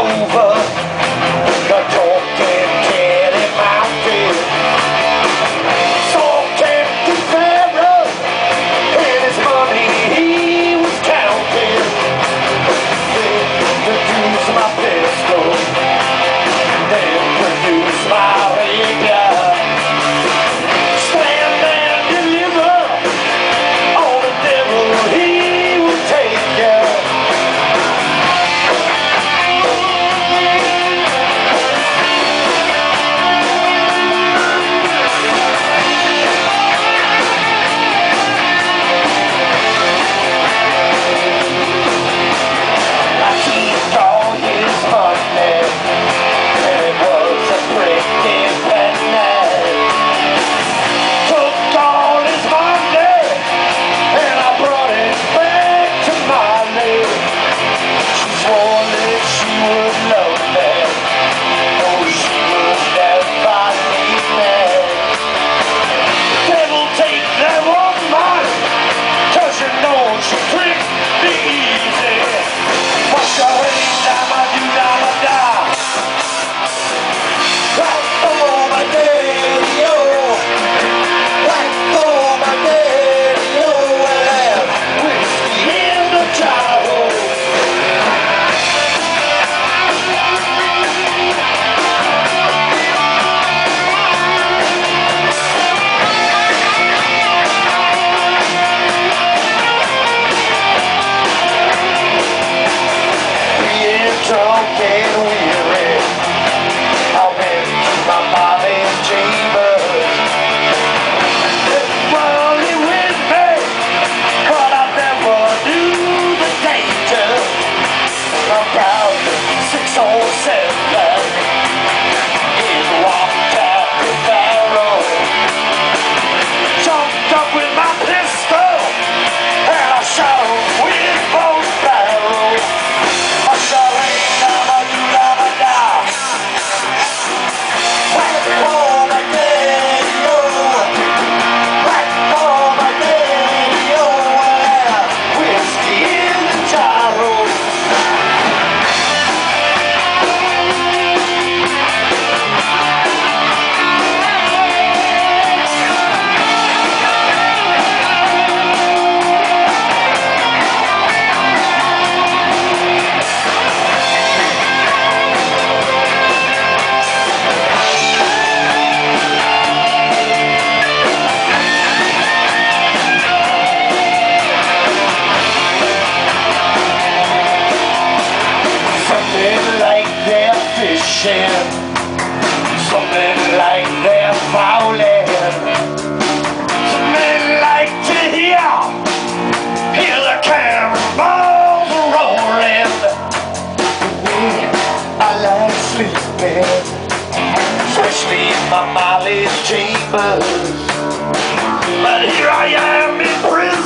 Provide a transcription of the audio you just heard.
오. Three. shed Something like they're falling Something like to hear. Hear the cannonballs rolling Ooh, I like sleeping Especially in my Molly's chambers. But here I am in prison.